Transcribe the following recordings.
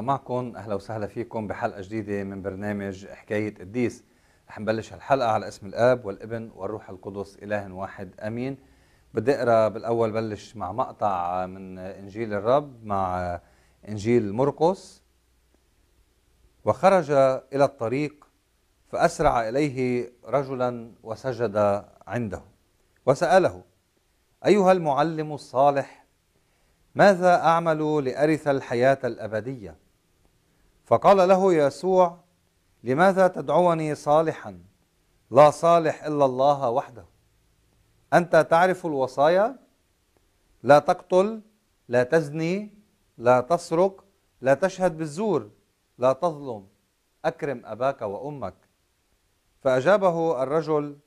معكم. أهلا وسهلا فيكم بحلقة جديدة من برنامج حكاية قديس رح نبلش الحلقة على اسم الآب والابن والروح القدس إله واحد آمين. بدي أقرأ بالأول بلش مع مقطع من إنجيل الرب مع إنجيل مرقس. وخرج إلى الطريق فأسرع إليه رجلا وسجد عنده وسأله أيها المعلم الصالح ماذا أعمل لأرث الحياة الأبدية؟ فقال له يسوع لماذا تدعوني صالحا؟ لا صالح إلا الله وحده. أنت تعرف الوصايا؟ لا تقتل لا تزني لا تسرق لا تشهد بالزور لا تظلم. أكرم أباك وأمك. فأجابه الرجل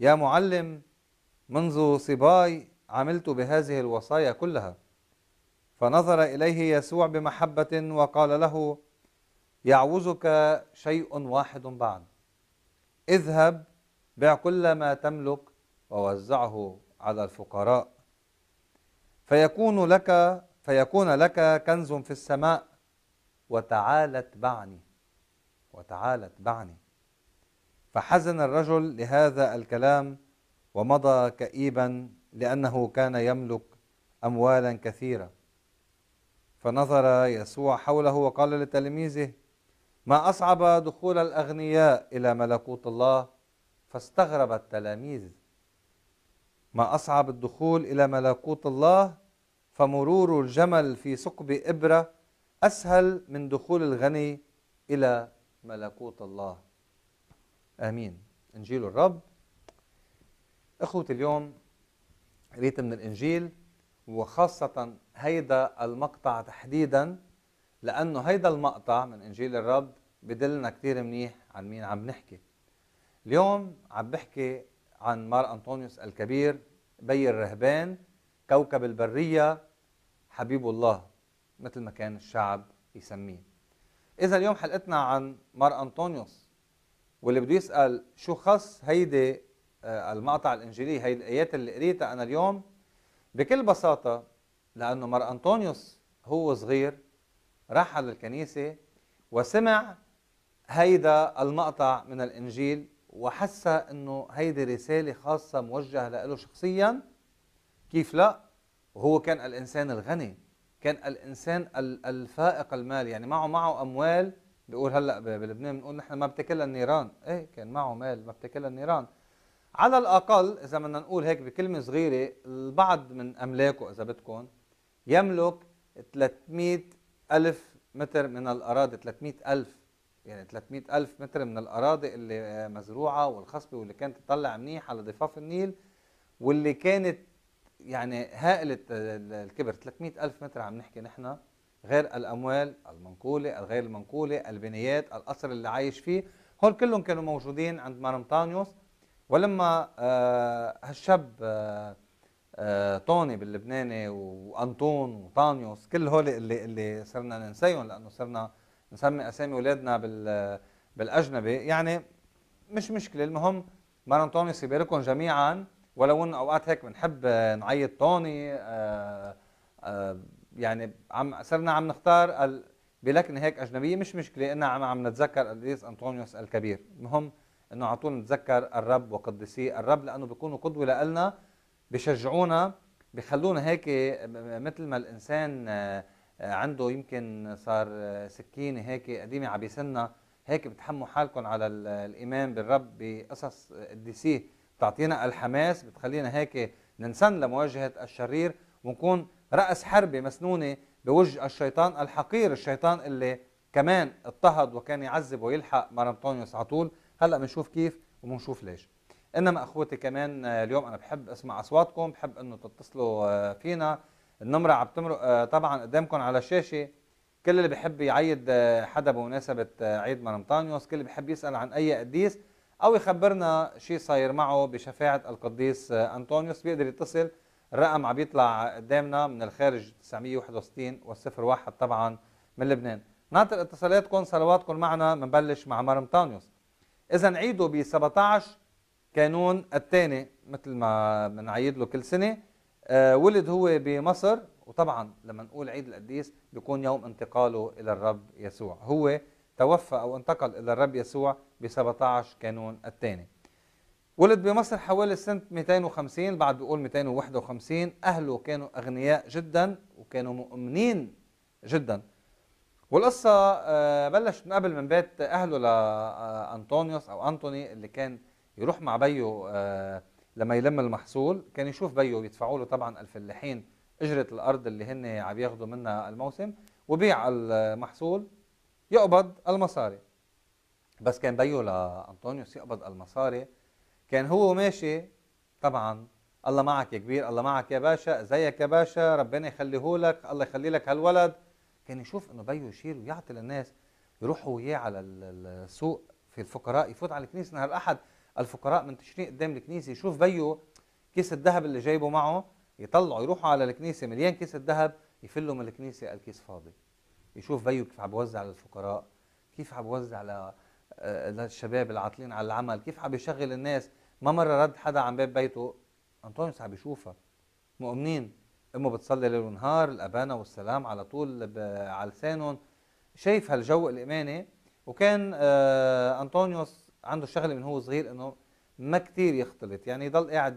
يا معلم منذ صباي عملت بهذه الوصايا كلها. فنظر إليه يسوع بمحبة وقال له يعوزك شيء واحد بعد. اذهب بع كل ما تملك ووزعه على الفقراء. فيكون لك فيكون لك كنز في السماء. وتعال اتبعني. وتعال اتبعني. فحزن الرجل لهذا الكلام ومضى كئيبا لأنه كان يملك اموالا كثيرة. فنظر يسوع حوله وقال لتلاميذه ما أصعب دخول الأغنياء إلى ملكوت الله فاستغرب التلاميذ. ما أصعب الدخول إلى ملكوت الله فمرور الجمل في ثقب إبرة أسهل من دخول الغني إلى ملكوت الله. آمين. إنجيل الرب. إخوتي اليوم قريت من الإنجيل وخاصة هيدا المقطع تحديدا لأنه هيدا المقطع من إنجيل الرب بدلنا كثير منيح عن مين عم نحكي. اليوم عم بحكي عن مار أنطونيوس الكبير بي الرهبان كوكب البرية حبيب الله مثل ما كان الشعب يسميه. إذا اليوم حلقتنا عن مار أنطونيوس واللي بده يسأل شو خص هيدي آه، المقطع الإنجيلي هيدي الآيات اللي قريتها أنا اليوم بكل بساطة لأنه مار أنطونيوس هو صغير راح على الكنيسة وسمع هيدا المقطع من الإنجيل وحس أنه هيدي رسالة خاصة موجهة له شخصيا. كيف لا؟ وهو كان الإنسان الغني كان الإنسان الفائق المال يعني معه معه أموال. بيقول هلأ بلبنان بنقول نحن ما بتاكلها النيران إيه كان معه مال ما بتاكلها النيران على الأقل إذا بدنا نقول هيك بكلمة صغيرة البعض من أملاكه إذا بدكم يملك 300 ألف متر من الأراضي 300 ألف يعني 300 ألف متر من الأراضي اللي مزروعة والخصبة واللي كانت تطلع منيح على ضفاف النيل واللي كانت يعني هائلة الكبر. 300 ألف متر عم نحكي نحن غير الأموال المنقولة الغير المنقولة البنايات القصر اللي عايش فيه. هول كلهم كانوا موجودين عند مارمطانيوس ولما آه هالشاب آه آه، طوني باللبناني وأنطون وطانيوس كل هول اللي اللي صرنا ننسيهم لأنه صرنا نسمي أسامي أولادنا بال بالأجنبي. يعني مش مشكلة. المهم مار انطونيوس يباركهم جميعا. ولو انه أوقات هيك بنحب نعيط طوني آه، آه، يعني عم صرنا عم نختار بلكنة هيك أجنبية. مش مشكلة. اننا عم عم نتذكر القديس انطونيوس الكبير. المهم إنه على طول نتذكر الرب وقدسي الرب لأنه بيكونوا قدوة لنا بشجعونا بخلونا هيك مثل ما الإنسان آه، عنده يمكن صار آه، سكينة هيك قديمة عم بيسنها هيك بتحموا حالكم على الإيمان بالرب بقصص قديسيه بتعطينا الحماس بتخلينا هيك ننسن لمواجهة الشرير ونكون رأس حربة مسنونة بوجه الشيطان الحقير الشيطان اللي كمان اضطهد وكان يعذب ويلحق مارمطونيوس على طول. هلأ بنشوف كيف وبنشوف ليش. إنما أخوتي كمان آه، اليوم أنا بحب أسمع أصواتكم بحب إنه تتصلوا آه، فينا. النمرة عم تمرق آه، طبعا قدامكم على الشاشة. كل اللي بحب يعيد حدا بمناسبة عيد مرمطانيوس كل اللي بحب يسأل عن أي قديس أو يخبرنا شيء صاير معه بشفاعة القديس أنطونيوس. بيقدر يتصل الرقم عم يطلع قدامنا من الخارج 961 والصفر واحد طبعا من لبنان. ناطر اتصالاتكم صلواتكم معنا بنبلش مع مرمطانيوس اذا نعيده ب 17 كانون الثاني مثل ما بنعيد له كل آه ولد هو بمصر وطبعا لما نقول عيد القديس بيكون يوم انتقاله إلى الرب يسوع. هو توفى أو انتقل إلى الرب يسوع ب 17 كانون الثاني. ولد بمصر حوالي سنة 250 بعد بيقول 251 أهله كانوا أغنياء جدا وكانوا مؤمنين جدا. والقصة آه، بلشت من قبل من بيت أهله لأنطونيوس أو أنطوني اللي كان يروح مع بيه آه، لما يلم المحصول كان يشوف بيه يدفعوا له طبعا الفلاحين اجرة الأرض اللي هن عم ياخذوا منها الموسم وبيع المحصول يقبض المصاري. بس كان بيه لأنطونيوس يقبض المصاري. كان هو ماشي طبعا الله معك يا كبير الله معك يا باشا. زيك يا باشا؟ ربنا يخليه لك الله يخلي لك هالولد. كان يشوف إنه بيه يشيل ويعطي للناس يروحوا وياه على السوق في الفقراء يفوت على الكنيسة نهار الأحد. الفقراء منتشرين قدام الكنيسه يشوف بيه كيس الذهب اللي جايبه معه يطلعوا يروحوا على الكنيسة مليان كيس الذهب يفلوا من الكنيسة الكيس فاضي. يشوف بيه كيف عم بوزع للفقراء كيف عم بوزع للشباب العاطلين على العمل كيف عم بيشغل الناس. ما مرة رد حدا عن باب بيته أنطونيوس عم بيشوفها مؤمنين. أمه بتصلي ليل ونهار الابانا والسلام على طول على لسانهم. شايف هالجو الإيماني. وكان آه أنطونيوس عنده شغلة من هو صغير إنه ما كثير يختلط. يعني يضل قاعد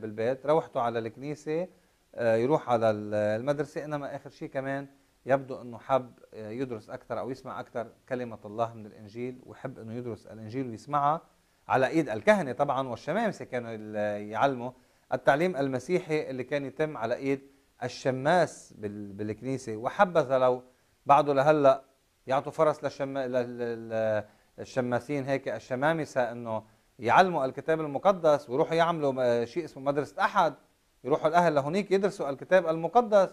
بالبيت روحته على الكنيسة آه، يروح على المدرسة إنما آخر شيء كمان يبدو إنه حب آه، يدرس أكثر أو يسمع أكثر كلمة الله من الإنجيل ويحب إنه يدرس الإنجيل ويسمعها على إيد الكهنة طبعا والشمامسة كانوا يعلموا. التعليم المسيحي اللي كان يتم على إيد الشماس بالكنيسة وحبذا لو بعده لهلأ يعطوا فرص للشم... للشماسين هيك الشمامسة إنه يعلموا الكتاب المقدس ويروحوا يعملوا شيء اسمه مدرسة أحد يروحوا الأهل لهونيك يدرسوا الكتاب المقدس.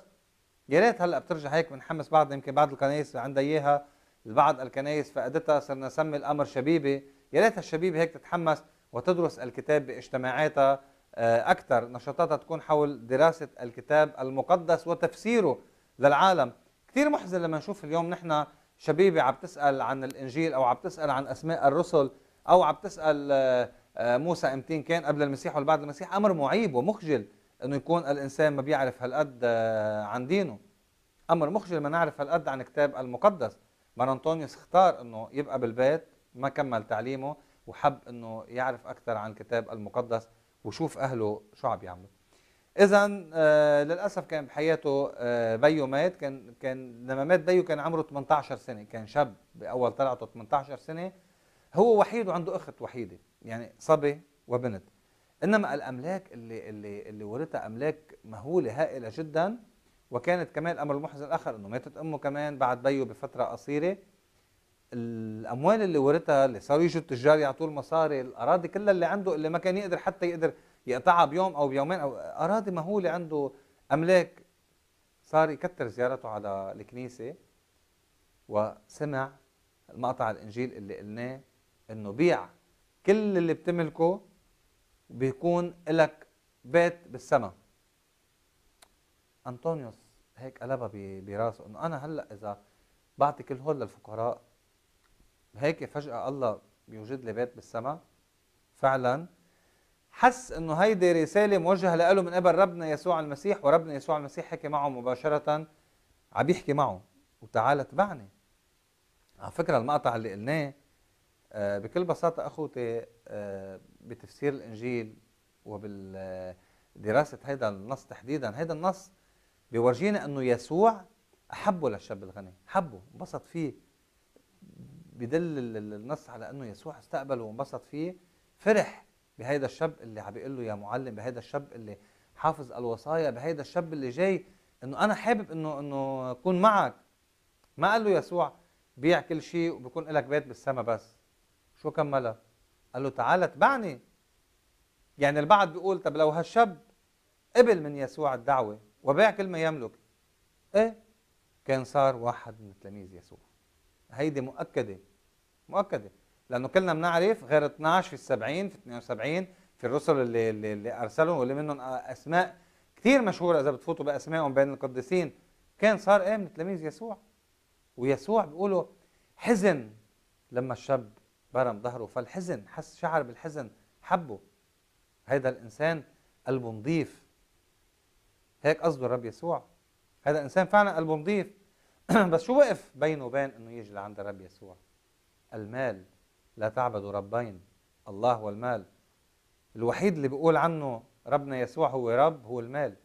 يا ريت هلأ بترجع هيك بنحمس بعض يمكن بعض الكنائس عندها إياها بعض الكنائس فقدتها صرنا نسمي الامر شبيبة. يا ريت الشبيبه هيك تتحمس وتدرس الكتاب باجتماعاتها آه، أكثر نشاطاتها تكون حول دراسة الكتاب المقدس وتفسيره للعالم. كثير محزن لما نشوف اليوم نحن شبيبة عم تسأل عن الإنجيل أو عم تسأل عن أسماء الرسل أو عم تسأل آه، آه، موسى امتين كان قبل المسيح ولا بعد المسيح أمر معيب ومخجل إنه يكون الإنسان ما بيعرف هالقد آه، عن دينه. أمر مخجل ما نعرف هالقد عن الكتاب المقدس. مار أنطونيوس اختار إنه يبقى بالبيت ما كمل تعليمه وحب إنه يعرف أكثر عن الكتاب المقدس وشوف أهله شو عم يعملوا. اذا آه للأسف كان بحياته آه بيو مات. كان كان لما مات بيو كان عمره 18 سنة. كان شاب بأول طلعته 18 سنة. هو وحيد وعنده أخت وحيدة يعني صبي وبنت. إنما الأملاك اللي اللي اللي ورثها أملاك مهولة هائلة جدا. وكانت كمان الأمر المحزن الآخر إنه ماتت أمه كمان بعد بيه بفترة قصيرة. الأموال اللي ورثها اللي صاروا يجوا التجار يعطوه المصاري الأراضي كلها اللي عنده اللي ما كان يقدر حتى يقدر يقطعها بيوم أو بيومين أو أراضي مهوله عنده أملاك صار يكتر زيارته على الكنيسة وسمع المقطع الإنجيل اللي قلناه إنه بيع كل اللي بتملكه بيكون لك بيت بالسماء أنطونيوس هيك قلبها براسه إنه أنا هلأ إذا بعطي كل هول للفقراء هيك فجأة الله بيوجد لي بيت بالسماء فعلا. حس إنه هيدي رسالة موجهة له من قبل ربنا يسوع المسيح وربنا يسوع المسيح حكي معه مباشرة عم يحكي معه. وتعال اتبعني. على فكرة المقطع اللي قلناه آه، بكل بساطة أخوتي آه، بتفسير الإنجيل وبالدراسة هذا النص تحديدا. هذا النص بيورجينا أنه يسوع أحبه للشاب الغني. حبه انبسط فيه. بدل النص على أنه يسوع استقبله وانبسط فيه فرح. بهيدا الشاب اللي عم بيقول له يا معلم بهيدا الشاب اللي حافظ الوصايا بهيدا الشاب اللي جاي إنه أنا حابب إنه إنه أكون معك. ما قال له يسوع بيع كل شيء وبكون لك بيت بالسما بس. شو كملها؟ قال له تعال اتبعني. يعني البعض بيقول طب لو هالشاب قبل من يسوع الدعوة وباع كل ما يملك إيه؟ كان صار واحد من تلاميذ يسوع. هيدي مؤكدة مؤكدة. لأنه كلنا بنعرف غير 12 في السبعين في 72 في الرسل اللي, اللي, اللي أرسلهم واللي منهم أسماء كثير مشهورة. إذا بتفوتوا بأسمائهم بين القديسين كان صار إيه؟ من تلاميذ يسوع. ويسوع بيقولوا حزن لما الشاب برم ظهره. فالحزن حس شعر بالحزن حبه. هيدا الإنسان قلبه نظيف هيك قصده الرب يسوع. هذا إنسان فعلا قلبه نظيف بس شو وقف بينه وبين إنه يجي لعند الرب يسوع؟ المال. لا تعبدوا ربين الله والمال الوحيد اللي بيقول عنه ربنا يسوع هو رب هو المال.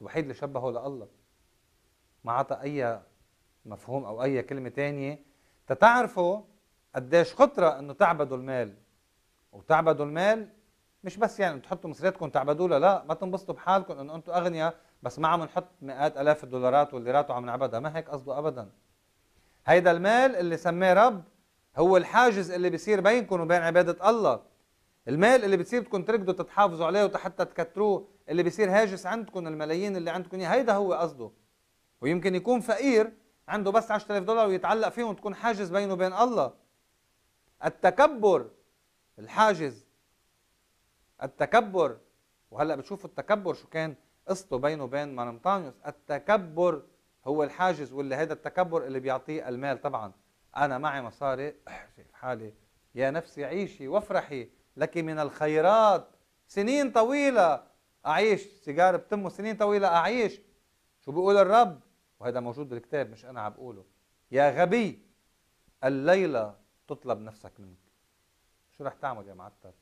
الوحيد اللي شبهه لله. ما عطى أي مفهوم أو أي كلمة تانية. تتعرفوا قديش خطرة إنه تعبدوا المال. وتعبدوا المال مش بس يعني تحطوا مصرياتكم تعبدوا له لا ما تنبسطوا بحالكم إنه أنتم أغنياء بس ما عم نحط مئات آلاف الدولارات والليرات وعم نعبدها. ما هيك قصده ابدا. هيدا المال اللي سماه رب هو الحاجز اللي بيصير بينكم وبين عبادة الله. المال اللي بتصير بدكم تركضوا تتحافظوا عليه وحتى تكتروه اللي بيصير هاجس عندكم الملايين اللي عندكم هيدا هو قصده. ويمكن يكون فقير عنده بس 10000 دولار ويتعلق فيهم وتكون حاجز بينه وبين الله. التكبر الحاجز. التكبر وهلأ بتشوفوا التكبر شو كان قصته بينه وبين مانمطانيوس التكبر هو الحاجز واللي هذا التكبر اللي بيعطيه المال طبعا. أنا معي مصاري شايف حالي. يا نفسي عيشي وافرحي لك من الخيرات. سنين طويلة أعيش. سيجارة بتمه سنين طويلة أعيش. شو بيقول الرب؟ وهذا موجود بالكتاب مش أنا عم بقوله. يا غبي الليلة تطلب نفسك منك. شو رح تعمل يا معتر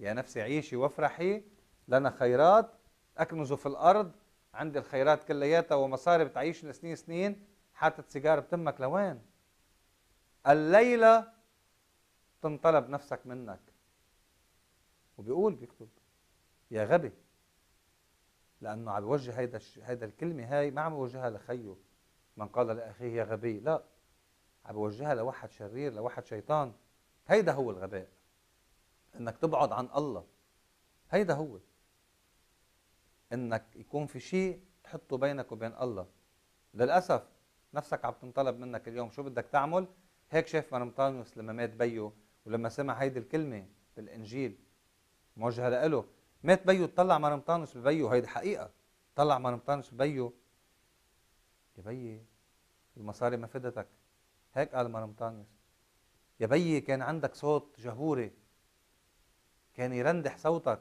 يا نفسي عيشي وافرحي. لنا خيرات. أكنز في الأرض. عندي الخيرات كلياتها ومصاري بتعيش لسنين سنين. حاطط سيجارة بتمك لوين؟ الليلة تنطلب نفسك منك. وبيقول بيكتب يا غبي لأنه عم بيوجه هيدا هيدا الكلمة هاي ما عم بيوجهها لخيه. من قال لأخيه يا غبي لا عم بيوجهها لواحد شرير لواحد شيطان. هيدا هو الغباء. إنك تبعد عن الله. هيدا هو. إنك يكون في شيء تحطه بينك وبين الله. للأسف نفسك عم تنطلب منك اليوم شو بدك تعمل؟ هيك شاف مرمطانيوس لما مات بيو ولما سمع هيدي الكلمة بالإنجيل موجهة له مات بيو طلع مرمطانوس ببيو هيدي حقيقة. طلع مرمطانوس ببيو. يا بيي المصاري ما فدتك. هيك قال مرمطانوس يا بيي كان عندك صوت جهوري. كان يرندح صوتك.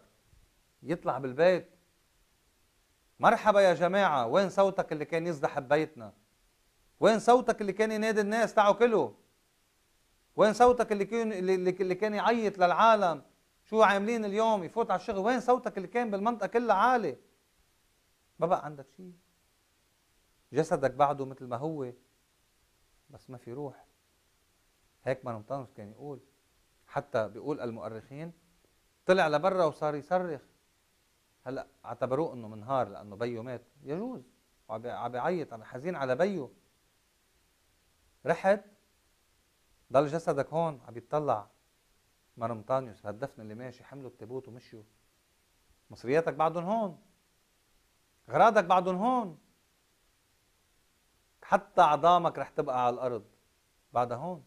يطلع بالبيت. مرحبا يا جماعة وين صوتك اللي كان يزدح ببيتنا؟ وين صوتك اللي كان ينادي الناس؟ تعوا كلوا. وين صوتك اللي كان اللي كان يعيط للعالم؟ شو عاملين اليوم؟ يفوت على الشغل. وين صوتك اللي كان بالمنطقة كلها عالي؟ ما بقى عندك شيء جسدك بعده مثل ما هو بس ما في روح. هيك ما نمطانوس كان يقول. حتى بيقول المؤرخين طلع لبرا وصار يصرخ. هلا اعتبروه إنه منهار لأنه بيو مات. يجوز. وعم بيعيط. عم حزين على بيو. رحت ضل جسدك هون عم يتطلع مرمطانيوس هالدفن اللي ماشي حملوا التابوت ومشيوا. مصرياتك بعدهم هون. غراضك بعدهم هون. حتى عظامك رح تبقى على الأرض بعدها هون.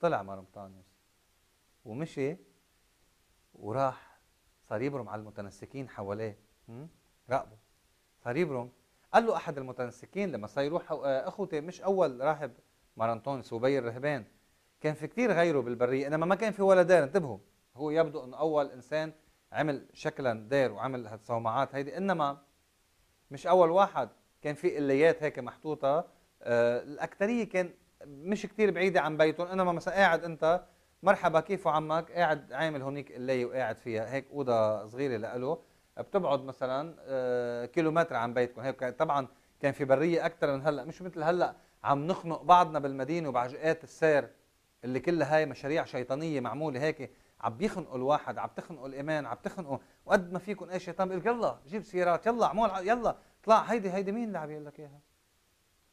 طلع مرمطانيوس ومشي وراح صار يبرم على المتنسكين حواليه. راقبه. صار يبرم. قال له أحد المتنسكين لما صار يروح آه، أخوتي مش أول راهب مارانتونيوس وبي الرهبان. كان في كثير غيره بالبرية إنما ما كان في ولا دار انتبهوا هو يبدو إنه أول إنسان عمل شكلا دار وعمل هالصومعات هيدي. إنما مش أول واحد. كان في قليات هيك محطوطة. آه الأكثرية كان مش كثير بعيدة عن بيتهم. إنما مثلا قاعد أنت مرحبا كيف عمك؟ قاعد عامل هونيك قلايه وقاعد فيها هيك أوضة صغيرة لإله. بتبعد مثلا آه كيلومتر عن بيتكم هيك. طبعا كان في برية أكثر من هلأ. مش مثل هلأ. عم نخنق بعضنا بالمدينة وبعجقات السير اللي كلها هاي مشاريع شيطانية معمولة هيك عم بيخنقوا الواحد عم تخنقوا الإيمان عم تخنقوا وقد ما فيكم اي شيطان بيقول يلا جيب سيارات يلا عمول يلا طلع هيدي هيدي مين اللي عم يقول لك إياها؟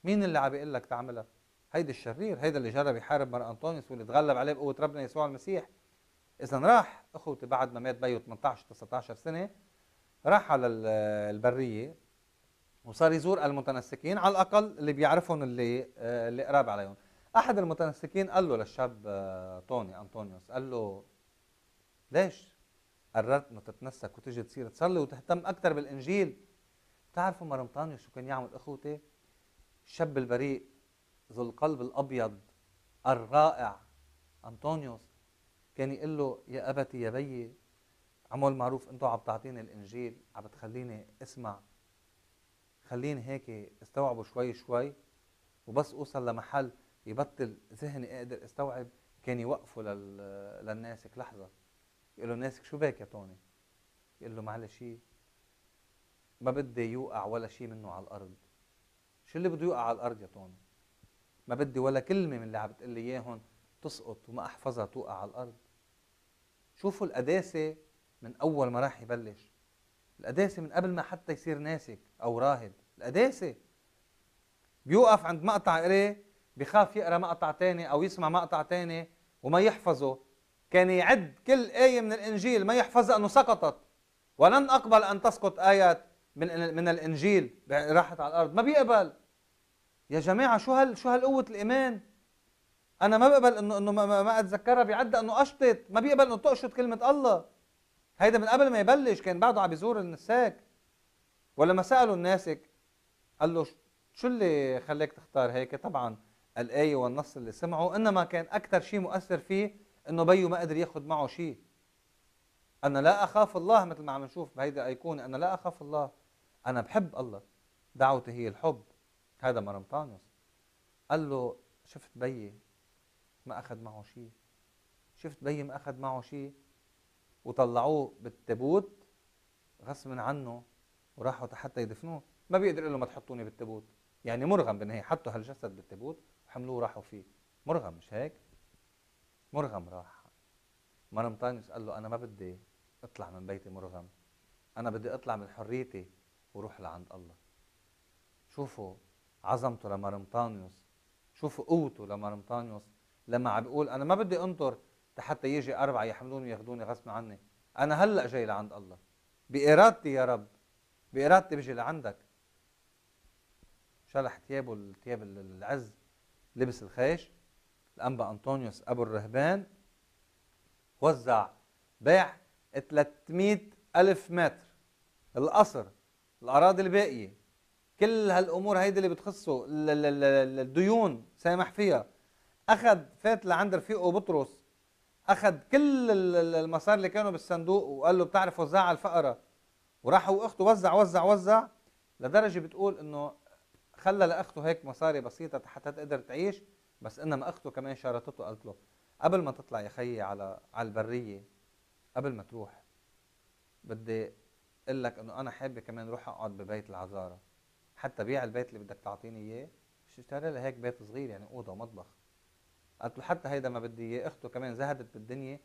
مين اللي عم يقول لك تعملها؟ هيدي الشرير هيدا اللي جرب يحارب مر أنطونيوس واللي تغلب عليه بقوة ربنا يسوع المسيح اذا راح أخوتي بعد ما مات بيو 18 19 سنة راح على البرية وصار يزور المتنسكين على الأقل اللي بيعرفهم اللي آه، اللي قراب عليهم. أحد المتنسكين قال له للشاب آه، توني أنطونيوس قال له ليش قررت إنه تتنسك وتجي تصير تصلي وتهتم أكثر بالإنجيل؟ بتعرفوا مرمطانيوس شو كان يعمل؟ أخوتي الشاب البريء ذو القلب الأبيض الرائع. أنطونيوس كان يقول له يا أبتي يا بيي عمول معروف إنتوا عم تعطيني الإنجيل عم بتخليني أسمع خليني هيك استوعبه شوي شوي وبس أوصل لمحل يبطل ذهني أقدر استوعب كان يوقفوا لل... للناسك. لحظة. يقول له الناسك شو بك يا توني؟ يقول له معلش ما بدي يوقع ولا شيء منه على الأرض. شو اللي بده يوقع على الأرض يا توني؟ ما بدي ولا كلمة من اللي عم بتقول لي اياهم تسقط وما أحفظها توقع على الأرض. شوفوا القداسة من أول ما راح يبلش. القداسه من قبل ما حتى يصير ناسك أو راهب القداسه بيوقف عند مقطع قريه بخاف يقرأ مقطع تاني أو يسمع مقطع تاني وما يحفظه. كان يعد كل آية من الإنجيل ما يحفظها أنه سقطت. ولن أقبل أن تسقط آيات من من الإنجيل. راحت على الأرض. ما بيقبل. يا جماعة شو هال شو هالقوة الإيمان؟ أنا ما بقبل إنه إنه ما, ما أتذكرها بيعد إنه أشطط ما بيقبل إنه تقشط كلمة الله. هيدا من قبل ما يبلش كان بعده عم بيزور النساك. ولما سألوا الناسك قال له شو اللي خلاك تختار هيك؟ طبعا الآية والنص اللي سمعه إنما كان أكثر شيء مؤثر فيه إنه بيو ما قدر ياخذ معه شيء. أنا لا أخاف الله مثل ما عم نشوف بهيدي الأيقونة أنا لا أخاف الله. أنا بحب الله. دعوتي هي الحب. هذا مرمطانيوس قال له شفت بيي ما أخذ معه شيء؟ شفت بيي ما أخذ معه شيء؟ وطلعوه بالتابوت غصبا عنه وراحوا حتى يدفنوه. ما بيقدر يقول له ما تحطوني بالتابوت يعني مرغم بالنهاية حطوا هالجسد بالتابوت وحملوه وراحوا فيه. مرغم مش هيك؟ مرغم راح. مرمطانيوس قال له أنا ما بدي أطلع من بيتي مرغم أنا بدي أطلع من حريتي وروح لعند الله شوفوا عظمته لمرمطانيوس شوفوا قوته لمرمطانيوس لما عم بيقول أنا ما بدي أنطر حتى يجي أربعة يحملوني وياخذوني غصب عني أنا هلأ جاي لعند الله. بإرادتي يا رب. بإرادتي بجي لعندك. شلح ثيابه الثياب العز. لبس الخيش. الأنبا أنطونيوس أبو الرهبان. وزع بيع 300 ألف متر. القصر. الأراضي الباقية. كل هالأمور هيدي اللي بتخصه. الديون. سامح فيها. أخذ فات لعند رفيقه بطرس. أخذ كل المصاري اللي كانوا بالصندوق وقال له بتعرف وزعها على الفقراء وراح وأخته وزع وزع وزع لدرجة بتقول إنه خلى لأخته هيك مصاري بسيطة حتى تقدر تعيش بس إنما أخته كمان شارطته قالت له قبل ما تطلع يا خيي على على البرية قبل ما تروح بدي أقول لك إنه أنا حابة كمان روح أقعد ببيت العذارى حتى بيع البيت اللي بدك تعطيني إياه. اشتري لها هيك بيت صغير يعني أوضة ومطبخ. قالت له حتى هيدا ما بدي إياه. أخته كمان زهدت بالدنيا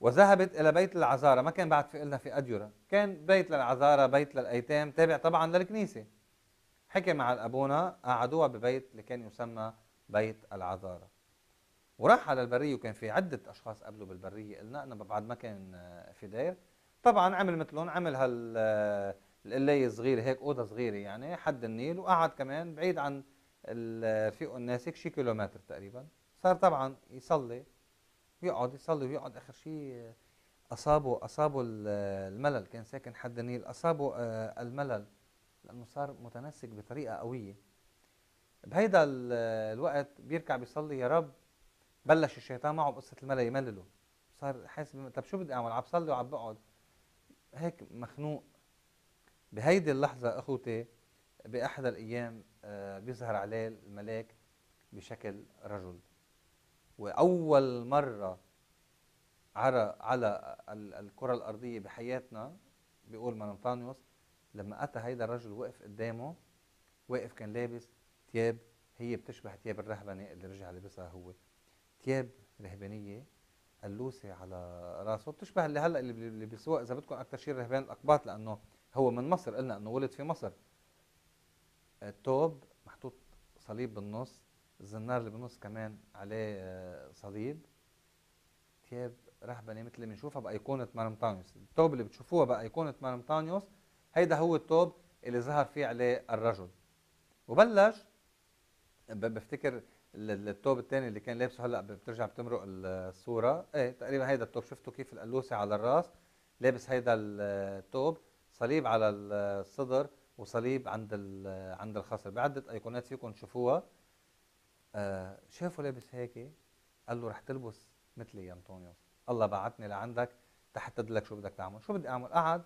وذهبت إلى بيت العذارى ما كان بعد في قلنا في اديره كان بيت للعذارى بيت للأيتام تابع طبعا للكنيسة. حكي مع الأبونا قعدوها ببيت اللي كان يسمى بيت العذارى وراح على البرية وكان في عدة أشخاص قبله بالبرية. قلنا أنه بعد ما كان في دير طبعا عمل مثلهم عمل هال القلاية الصغيرة هيك أوضة صغيرة يعني حد النيل وقعد كمان بعيد عن رفيقه الناسك شي كيلومتر تقريبا. صار طبعا يصلي ويقعد يصلي ويقعد آخر شيء أصابه أصابه الملل كان ساكن حد النيل أصابه آه، الملل لأنه صار متنسك بطريقة قوية. بهيدا الوقت بيركع بيصلي يا رب بلش الشيطان معه بقصة الملا يملله. صار حاسس طب شو بدي أعمل؟ عم بصلي وعم بقعد. هيك مخنوق. بهيدي اللحظة أخوتي بأحد الأيام آه، بيظهر عليه الملاك بشكل رجل. وأول مرة عرى على الكرة الأرضية بحياتنا بيقول مانطانيوس لما أتى هيدا الرجل وقف قدامه واقف كان لابس ثياب هي بتشبه ثياب الرهبنة اللي رجع لبسها هو. ثياب رهبانيه قلوسة على راسه بتشبه اللي هلأ اللي بيسوق إذا بدكم أكثر شيء رهبان الأقباط لأنه هو من مصر قلنا إنه ولد في مصر. الثوب محطوط صليب بالنص الزنار اللي بالنص كمان عليه آه، صليب. ثياب رهبنه مثل اللي بنشوفها بايقونه مارمطانيوس الثوب اللي بتشوفوها بايقونه مارمطانيوس هيدا هو الثوب اللي ظهر فيه عليه الرجل. وبلش بفتكر التوب الثاني اللي كان لابسه هلأ بترجع بتمرق الصورة. إيه تقريبا هيدا التوب. شفتوا كيف القلوسة على الرأس لابس هيدا التوب. صليب على الصدر وصليب عند عند الخصر. بعدة إيقونات فيكم تشوفوها. آه شافه لابس هيك قال له رح تلبس مثلي يا انطونيوس الله بعتني لعندك تحت تدلك شو بدك تعمل. شو بدي أعمل؟ قعد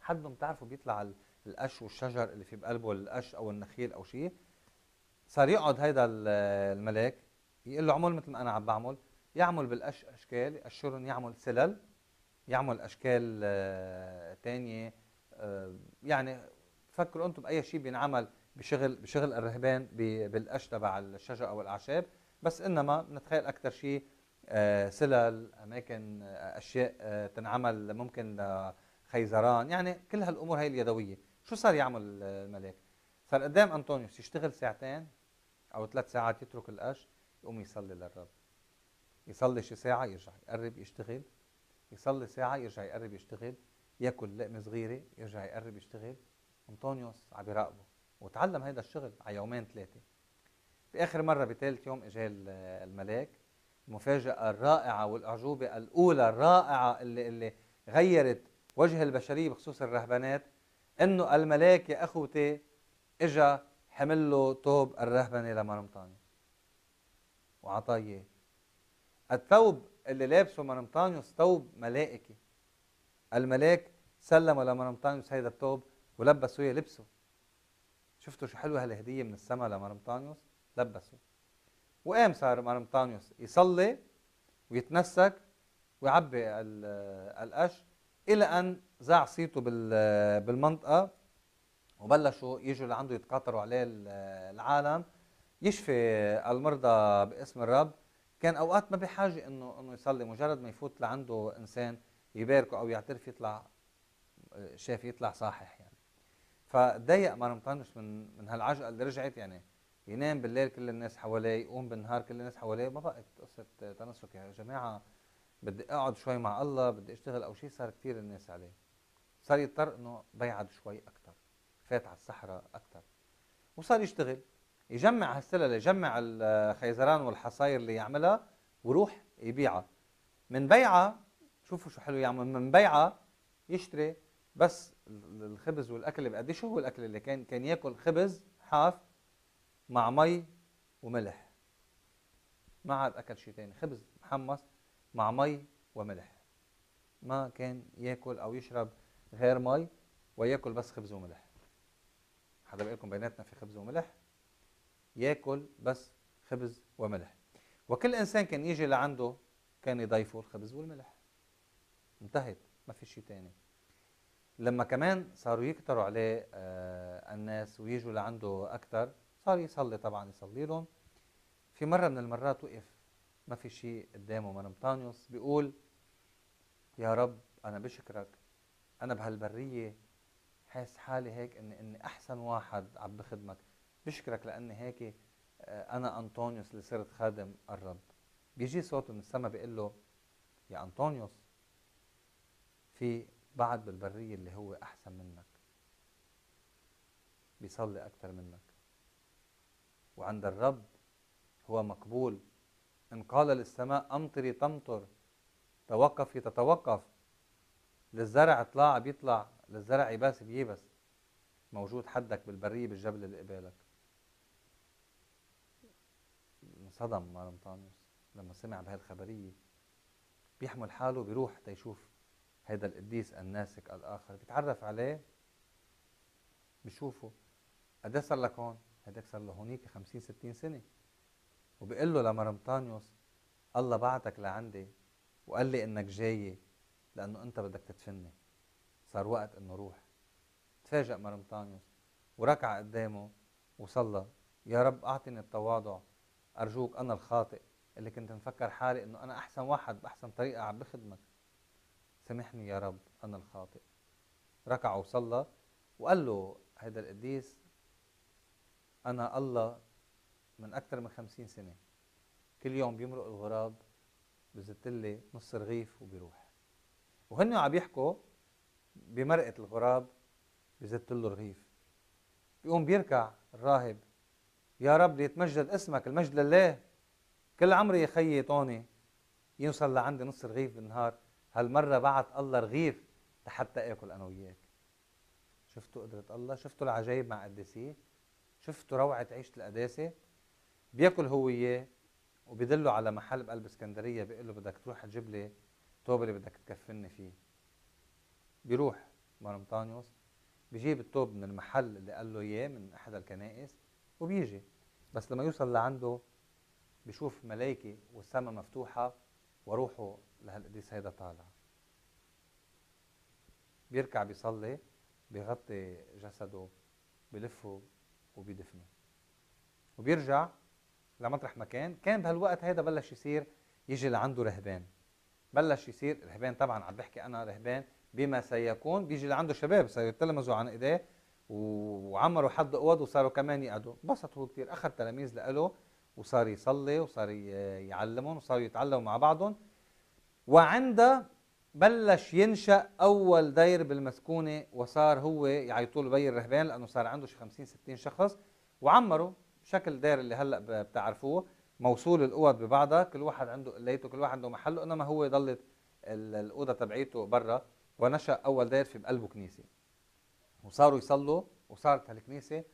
حدهم بتعرفوا بيطلع القش والشجر اللي في بقلبه القش أو النخيل أو شيء صار يقعد هيدا الملاك يقول له اعمل مثل ما أنا عم بعمل. يعمل بالقش أشكال يقشرهم يعمل سلل يعمل أشكال آه، آه، يعني فكروا أنتم بأي شيء بينعمل. بشغل بشغل الرهبان بالقش تبع الشجر أو الأعشاب. بس إنما بنتخيل أكثر شيء آه، سلل أماكن أشياء تنعمل ممكن خيزران. يعني كل هالأمور هي اليدوية. شو صار يعمل الملاك؟ صار قدام أنطونيوس يشتغل ساعتين أو ثلاث ساعات يترك القش يقوم يصلي للرب. يصلي شي ساعة يرجع يقرب يشتغل. يصلي ساعة يرجع يقرب يشتغل. ياكل لقمة صغيرة يرجع يقرب يشتغل. أنطونيوس عم يراقبه. وتعلم هذا الشغل على يومين ثلاثة آخر مرة بثالث يوم اجى الملاك المفاجأة الرائعة والأعجوبة الأولى الرائعة اللي اللي غيرت وجه البشرية بخصوص الرهبانات إنه الملاك يا أخوتي إجا حمل له ثوب الرهبنة لمرمطانيوس وعطاه اياه الثوب اللي لابسه مرمطانيوس ثوب ملائكي الملاك سلم لمرمطانيوس هيدا الثوب ولبسه لبسه. شفتوا شو حلوة هالهدية من السماء لمرمطانيوس لبسه وقام صار مرمطانيوس يصلي ويتنسك ويعبي القش إلى أن زع صيته بالمنطقة وبلشوا يجوا لعنده يتقاطروا عليه العالم. يشفي المرضى باسم الرب. كان أوقات ما بحاجة انه إنه يصلي مجرد ما يفوت لعنده إنسان يباركه أو يعترف يطلع شاف يطلع صاحح يعني. فضايق مرمطانوس من من هالعجقة اللي رجعت يعني ينام بالليل كل الناس حواليه يقوم بالنهار كل الناس حواليه. ما بقت قصة تنسك يا جماعة بدي أقعد شوي مع الله بدي أشتغل أو شيء صار كثير الناس عليه. صار يضطر إنه بيعد شوي أكثر فات على الصحراء أكثر وصار يشتغل يجمع هالسلل يجمع الخيزران والحصاير اللي يعملها ويروح يبيعها. من بيعها شوفوا شو حلو يعمل من بيعها يشتري بس الخبز والأكل اللي بقدي شو هو الأكل اللي كان كان ياكل خبز حاف مع مي وملح. ما عاد أكل شيء ثاني خبز محمص مع مي وملح. ما كان ياكل أو يشرب غير مي وياكل بس خبز وملح. حدا بيقول لكم بيناتنا في خبز وملح. ياكل بس خبز وملح. وكل إنسان كان يجي لعنده كان يضيفه الخبز والملح. انتهت. ما في شيء ثاني لما كمان صاروا يكتروا عليه آه الناس ويجوا لعنده أكثر صار يصلي طبعا يصلي لهم. في مرة من المرات وقف ما في شيء قدامه منمطانيوس بيقول يا رب أنا بشكرك أنا بهالبرية حاسس حالي هيك إني إني أحسن واحد عم بخدمك. بشكرك لأني هيك آه، أنا أنطونيوس اللي صرت خادم الرب. بيجي صوت من السماء بيقول له يا أنطونيوس في بعد بالبرية اللي هو أحسن منك. بيصلي أكثر منك. وعند الرب هو مقبول. إن قال للسماء أمطري تمطر توقفي تتوقف. للزرع طلع بيطلع للزرع يباس بيبس موجود حدك بالبرية بالجبل اللي قبالك. انصدم مارمطانيوس لما سمع بهالخبرية. بيحمل حاله بيروح تيشوف هذا القديس الناسك الآخر بيتعرف عليه بشوفه قد صار لك هون؟ هداك صار له هونيك 50 60 سنة. وبيقول له لمرمطانيوس الله بعتك لعندي وقال لي إنك جاي لأنه أنت بدك تدفني صار وقت إنه روح. تفاجأ مرمطانيوس وركع قدامه وصلى. يا رب أعطني التواضع أرجوك أنا الخاطئ اللي كنت مفكر حالي إنه أنا أحسن واحد بأحسن طريقة عم بخدمك. سامحني يا رب أنا الخاطئ. ركع وصلى وقال له هذا القديس أنا الله من أكثر من خمسين سنة. كل يوم بيمرق الغراب بزت لي نص رغيف وبيروح. وهن عم يحكوا بمرقة الغراب بزت له رغيف. بيقوم بيركع الراهب يا رب ليتمجد اسمك المجد لله. كل عمري يا خيي طوني يوصل لعندي نص رغيف بالنهار. هالمرة بعت الله رغيف لحتى آكل أنا وياك. شفتوا قدرة الله؟ شفتوا العجايب مع قديسيه؟ شفتوا روعة عيشة القداسة؟ بياكل هو وياه وبيدله على محل بقلب اسكندرية بيقول له بدك تروح تجيب لي توب اللي بدك تكفني فيه. بيروح مرمطانيوس بيجيب الثوب من المحل اللي قال له إياه من أحد الكنائس وبيجي. بس لما يوصل لعنده بشوف ملائكه والسماء مفتوحة وروحه لهالقديس هيدا طالع. بيركع بيصلي بيغطي جسده بلفه وبيدفنه. وبيرجع لمطرح مكان كان. بهالوقت هيدا بلش يصير يجي لعنده رهبان. بلش يصير رهبان طبعا عم بحكي أنا رهبان بما سيكون بيجي لعنده شباب صاروا يتلمذوا عن إيديه وعمروا حد أوض وصاروا كمان يقعدوا. انبسط هو كثير أخذ تلاميذ له وصار يصلي وصار يعلمهم وصاروا يتعلموا مع بعضهم. وعند بلش ينشأ أول دير بالمسكونة وصار هو يعيطوا له بي الرهبان لأنه صار عنده شي 50 60 شخص وعمروا شكل دير اللي هلأ بتعرفوه موصول الأوض ببعضها كل واحد عنده قليته كل واحد عنده محله إنما هو ضلت الأوضة تبعيته برا ونشأ أول دير في بقلبه كنيسة. وصاروا يصلوا وصارت هالكنيسة.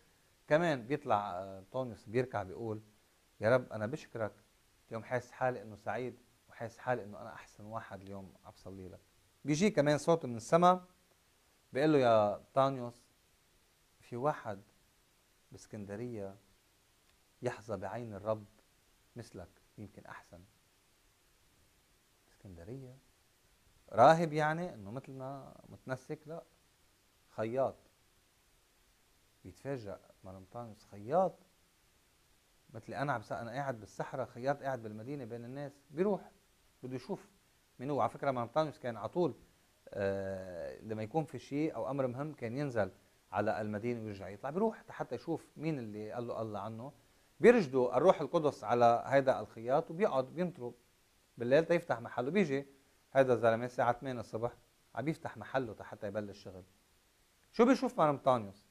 كمان بيطلع انطونيوس بيركع بيقول يا رب أنا بشكرك اليوم حاسس حالي إنه سعيد وحاسس حالي إنه أنا أحسن واحد اليوم عم بصلي لك. بيجي كمان صوت من السماء بيقول له يا طانيوس في واحد بإسكندرية يحظى بعين الرب مثلك يمكن أحسن. إسكندرية؟ راهب يعني إنه مثلنا متنسك؟ لا. خياط. بيتفاجئ مرمطانوس خياط. مثلي أنا عم أنا قاعد بالصحراء خياط قاعد بالمدينة بين الناس بيروح. بده يشوف مين هو. على فكرة مرمطانوس كان على طول آه لما يكون في شيء أو أمر مهم كان ينزل على المدينة ويرجع يطلع. بيروح حتى يشوف مين اللي قال له الله عنه. بيرجدوا الروح القدس على هيدا الخياط وبيقعد بينطرب بالليل تيفتح محله. بيجي هيدا الزلمة الساعة 8 الصبح عم يفتح محله حتى يبلش شغل. شو بيشوف مرمطانيوس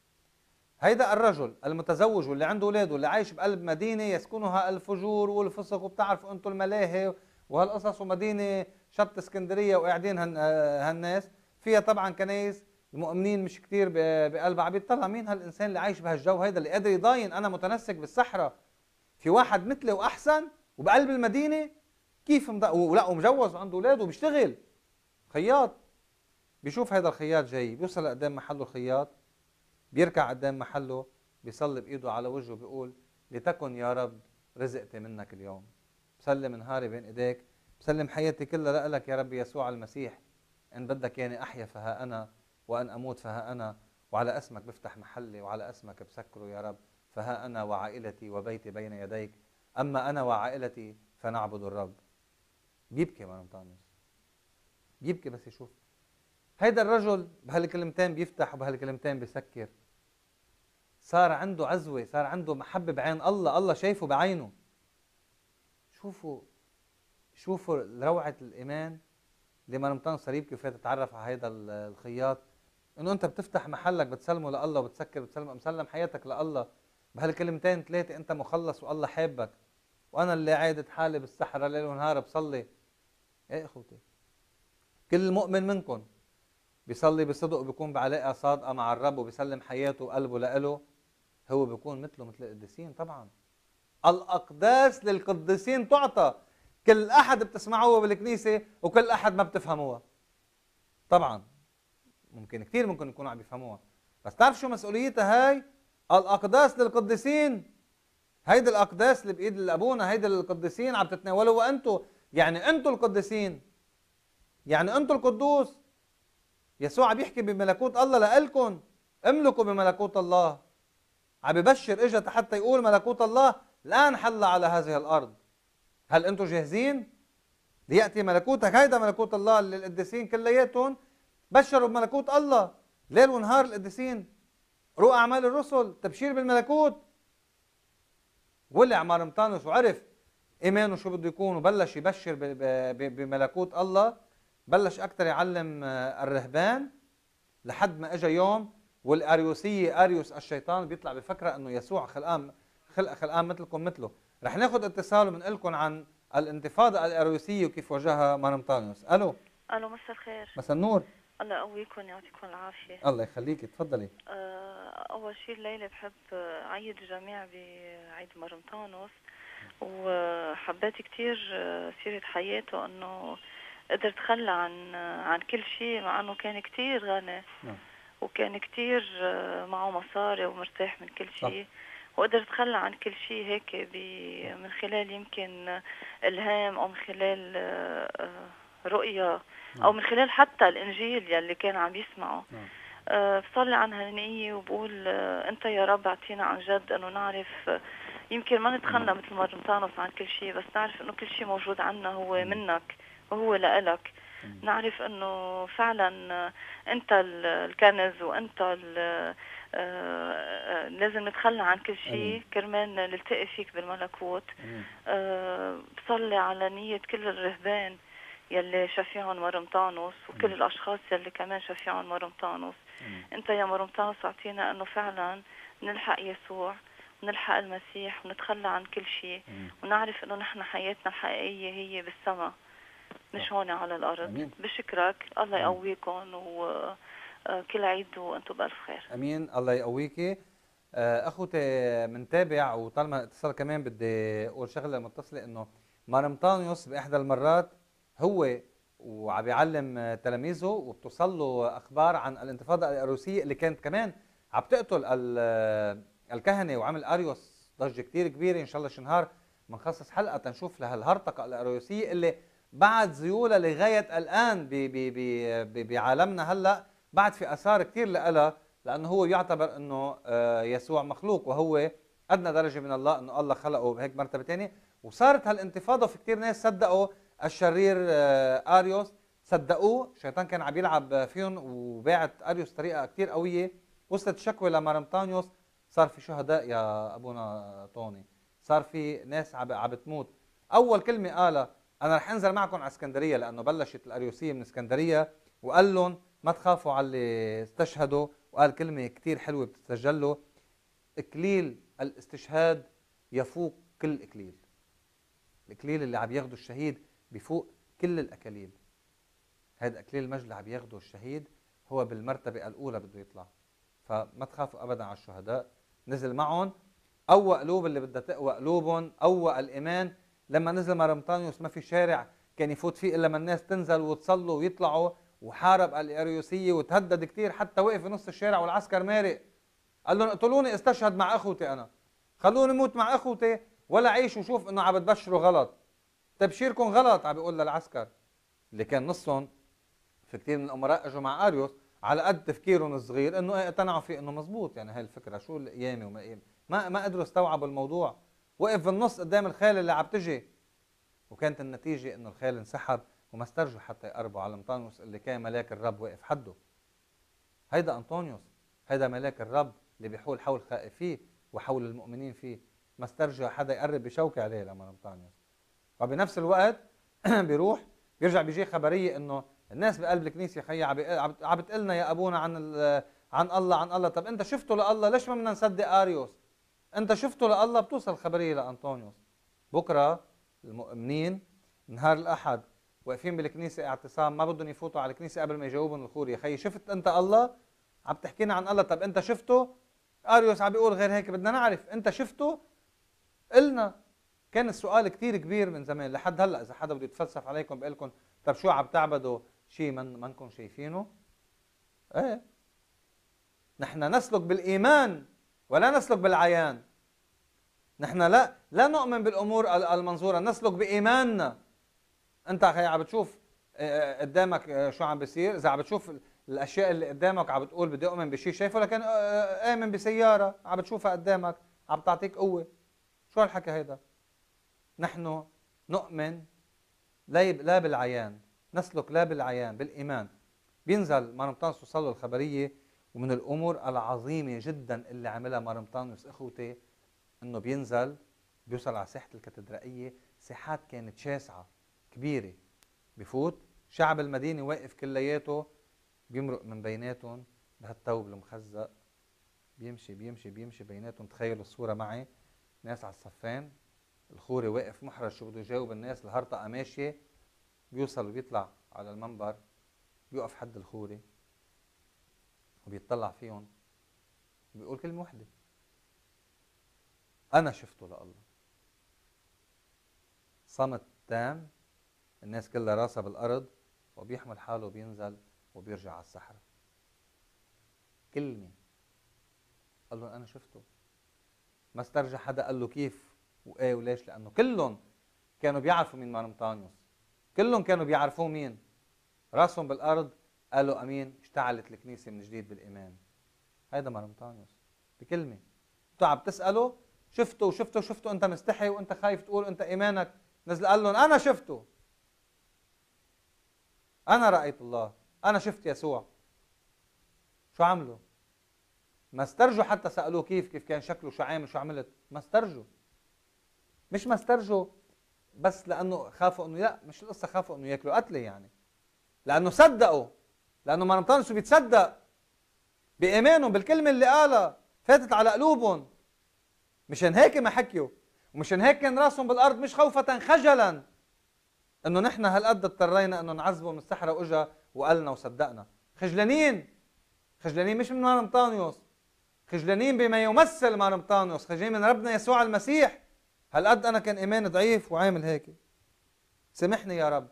هيدا الرجل المتزوج واللي عنده أولاد واللي عايش بقلب مدينة يسكنها الفجور والفسق وبتعرفوا أنتم الملاهي وهالقصص ومدينة شط اسكندرية وقاعدين هن هالناس. فيها طبعا كنايس المؤمنين مش كثير بقلبها عم بيطلع مين هالإنسان اللي عايش بهالجو هيدا اللي قادر يضاين؟ أنا متنسك بالصحراء. في واحد مثلي وأحسن وبقلب المدينة كيف مض... ولا ومجوز وعنده أولاد وبيشتغل. خياط. بيشوف هذا الخياط جاي بيوصل لقدام محله الخياط بيركع قدام محله بيصلي بإيده على وجهه بيقول لتكن يا رب رزقتي منك اليوم. بسلم نهاري بين إيديك بسلم حياتي كلها لك يا رب يسوع المسيح. إن بدك ياني أحيا فها أنا وإن أموت فها أنا وعلى اسمك بفتح محلي وعلى اسمك بسكره يا رب فها أنا وعائلتي وبيتي بين يديك. أما أنا وعائلتي فنعبد الرب. بيبكي مانطانيوس بيبكي بس يشوف. هيدا الرجل بهالكلمتين بيفتح وبهالكلمتين بيسكر. صار عنده عزوة صار عنده محبة بعين الله. الله شايفه بعينه. شوفوا شوفوا روعة الإيمان صار يبكي وفات تتعرف على هيدا الخياط. إنه أنت بتفتح محلك بتسلمه لله وبتسكر بتسلم مسلم حياتك لله. بهالكلمتين ثلاثة أنت مخلص والله حابك. وأنا اللي عايدة حالي بالصحراء ليل ونهار بصلي. إيه إخوتي كل مؤمن منكم بيصلي بصدق وبيكون بعلاقة صادقة مع الرب وبيسلم حياته وقلبه لإله هو بيكون مثله مثل القديسين طبعا. الأقداس للقديسين تعطى. كل أحد بتسمعوها بالكنيسة وكل أحد ما بتفهموها. طبعا ممكن كثير ممكن يكونوا عم يفهموها. بس تعرف شو مسؤوليتها هاي؟ الأقداس للقديسين. هيدي الأقداس اللي بإيد ابونا هيدي القديسين عم تتناولوها وأنتم يعني أنتم القديسين. يعني أنتم القدوس. يسوع بيحكي بملكوت الله لإلكم املكوا بملكوت الله. عم ببشر اجت حتى يقول ملكوت الله الان حل على هذه الأرض. هل أنتم جاهزين؟ ليأتي ملكوتك. هيدا ملكوت الله اللي القديسين كلياتهم بشروا بملكوت الله. ليل ونهار القديسين روح أعمال الرسل تبشير بالملكوت. ولع عمار مطانوس وعرف إيمانه شو بده يكون وبلش يبشر بملكوت الله. بلش أكثر يعلم آه، الرهبان. لحد ما اجى يوم والأريوسية أريوس الشيطان بيطلع بفكرة إنه يسوع خلقان خلق خلقان مثلكم مثله. رح ناخذ اتصال وبنقول لكم عن الانتفاضة الاريوسيه وكيف واجهها مانمطانيوس ألو. ألو مساء الخير. مساء النور. الله يقويكم يعطيكم العافية. الله يخليكي تفضلي. أه أول شيء الليلة بحب أعيد الجميع بعيد مرمطانوس وحبيت كثير سيرة حياته إنه قدر تخلى عن عن كل شيء مع إنه كان كثير غني. نعم. وكان كتير آه، معه مصاري ومرتاح من كل شيء وقدر يتخلى عن كل شيء هيك من خلال يمكن إلهام أو من خلال آه، رؤية أو نعم. من خلال حتى الإنجيل يلي كان عم يسمعه نعم. بصلي عن هالنية وبقول أنت يا رب أعطينا عن جد إنه نعرف يمكن ما نتخلى نعم. مثل ما رمضان عن كل شيء بس نعرف إنه كل شيء موجود عنا هو منك وهو لإلك نعرف إنه فعلا أنت الكنز وأنت آه، آه، لازم نتخلى عن كل شيء. كرمال نلتقي فيك بالملكوت. بصلي على نية كل الرهبان يلي شفيعهم مرمطانوس وكل الأشخاص يلي كمان شفيعهم مرمطانوس أنت يا مرمطانوس أعطينا أنه فعلا نلحق يسوع ونلحق المسيح ونتخلى عن كل شيء ونعرف إنه نحن حياتنا الحقيقية هي بالسماء مش هون على الأرض. بشكرك. الله يقويكم وكل عيد وأنتم بألف خير. آمين. الله يقويكي آه، أخوتي منتابع وطالما اتصال كمان بدي أقول شغلة متصلة إنه مارمطانيوس بإحدى المرات هو وعم يعلم تلاميذه وبتوصل له أخبار عن الانتفاضة الروسية اللي كانت كمان عم تقتل الكهنة وعمل آريوس ضجة كثير كبيرة. إن شاء الله شي نهار بنخصص حلقة تنشوف لهالهرطقه الاريوسيه اللي بعد ذيولها لغاية الآن بعالمنا هلأ. بعد في آثار كثير لها لأنه هو يعتبر إنه آه، يسوع مخلوق وهو أدنى درجة من الله إنه الله خلقه بهيك مرتبة ثانية وصارت هالانتفاضة في كثير ناس صدقوا الشرير آه، آريوس. صدقوه. الشيطان كان عم يلعب فيهم وباعت آريوس طريقة كثير قوية. وصلت شكوى لمارمطانيوس صار في شهداء يا أبونا طوني صار في ناس عم بتموت أول كلمة قالها أنا رح أنزل معكم على اسكندرية لأنه بلشت الأريوسية من اسكندرية. وقال لهم ما تخافوا على اللي استشهدوا وقال كلمة كثير حلوة بتتسجل له اكليل الاستشهاد يفوق كل اكليل الاكليل اللي عم ياخده الشهيد بفوق كل الاكاليل هذا اكليل المجد اللي عم ياخده الشهيد هو بالمرتبة الأولى بده يطلع. فما تخافوا ابدا على الشهداء. نزل معهم. قوى قلوب اللي بدها تقوى قلوبهم قوى الإيمان. لما نزل مرمطانيوس ما في شارع كان يفوت فيه إلا ما الناس تنزل وتصلوا ويطلعوا. وحارب الإريوسية وتهدد كثير حتى وقف في نص الشارع والعسكر مارق. قال لهم اقتلوني استشهد مع أخوتي أنا. خلوني موت مع أخوتي ولا عيش وشوف إنه عم بتبشروا غلط. تبشيركم غلط عم بيقول للعسكر. اللي كان نصهم في كثير من الأمراء إجوا مع أريوس على قد تفكيرهم الصغير إنه اقتنعوا فيه إنه مزبوط يعني هاي الفكرة شو القيامة وما قيامة؟ ما ما قدروا يستوعبوا الموضوع. وقف في النص قدام الخيل اللي عم تجي. وكانت النتيجة إنه الخيل انسحب وما استرجوا حتى يقربوا على أنطونيوس اللي كان ملاك الرب واقف حده. هيدا أنطونيوس هيدا ملاك الرب اللي بيحول حول خائفيه وحول المؤمنين فيه. ما استرجع حدا يقرب بشوكة عليه لما أنطونيوس. وبنفس الوقت بيروح بيرجع بيجي خبرية إنه الناس بقلب الكنيسة خيي عم بتقلنا يا أبونا عن عن الله عن الله. طب أنت شفته لله؟ ليش ما بدنا نصدق آريوس؟ أنت شفته لله؟ بتوصل خبرية لأنطونيوس. بكرة المؤمنين نهار الأحد واقفين بالكنيسة اعتصام ما بدهم يفوتوا على الكنيسة قبل ما يجاوبهم الخور يا خيي شفت أنت الله؟ عم تحكينا عن الله. طب أنت شفته؟ آريوس عم بيقول غير هيك بدنا نعرف. أنت شفته؟ قلنا. كان السؤال كثير كبير من زمان. لحد هلأ إذا حدا بده يتفلسف عليكم بقول لكم طب شو عم تعبدوا؟ شيء من منكم شايفينه؟ إيه. نحن نسلك بالإيمان ولا نسلك بالعيان. نحن لا لا نؤمن بالأمور المنظورة. نسلك بإيماننا. انت عم بتشوف آه، آه، قدامك آه، شو عم بيصير؟ إذا عم بتشوف الأشياء اللي قدامك عم بتقول بدي أؤمن بشيء شايفه لكن آمن بسيارة عم بتشوفها قدامك عم تعطيك قوة. شو هالحكي هيدا؟ نحن نؤمن لا بالعيان نسلك لا بالعيان بالإيمان. بينزل مرمطانس وصل الخبرية ومن الأمور العظيمة جدا اللي عملها مرمطانس إخوتي إنه بينزل بيوصل على ساحة الكاتدرائية ساحات كانت شاسعة. كبيرة بفوت. شعب المدينة واقف كلياته بيمرق من بيناتهم. بهالثوب المخزق بيمشي بيمشي بيمشي بيناتهم. تخيلوا الصورة معي. ناس على الصفين. الخوري واقف محرج شو بده يجاوب الناس. الهرطقه ماشيه بيوصل وبيطلع على المنبر. بيوقف حد الخوري. وبيطلع فيهم. وبيقول كلمة وحده أنا شفته لله صمت تام. الناس كلها راسها بالأرض وبيحمل حاله وبينزل وبيرجع على الصحراء. كلمة. قال له أنا شفته. ما استرجع حدا قال له كيف وإيه وليش؟ لأنه كلهم كانوا بيعرفوا مين مارمطانيوس كلهم كانوا بيعرفوه مين؟ راسهم بالأرض. قالوا أمين اشتعلت الكنيسة من جديد بالإيمان. هيدا مارمطانيوس بكلمة. أنتوا عم تسألوا شفته وشفته شفته انت مستحي وانت خايف تقول انت إيمانك نزل. قال لهم أنا شفته. أنا رأيت الله. أنا شفت يسوع. شو عملوا؟ ما استرجوا حتى سألوه كيف كيف كان شكله شو عامل شو عملت. ما استرجوا. مش ما استرجوا بس لأنه خافوا إنه لا مش القصة خافوا إنه ياكلوا قتلة يعني. لأنه صدقوا. لأنه ما شو بيتصدق بإيمانهم بالكلمة اللي قالها. فاتت على قلوبهم. مشان هيك ما حكيوا. ومشان هيك كان رأسهم بالأرض مش خوفة خجلا. إنه نحن هالقد اضطرينا إنه نعذبه من السحرة وإجا وقالنا وصدقنا. خجلانين. خجلانين مش من مارمطانيوس خجلانين بما يمثل مارمطانيوس خجلانين من ربنا يسوع المسيح. هالقد أنا كان إيماني ضعيف وعامل هيك. سامحني يا رب.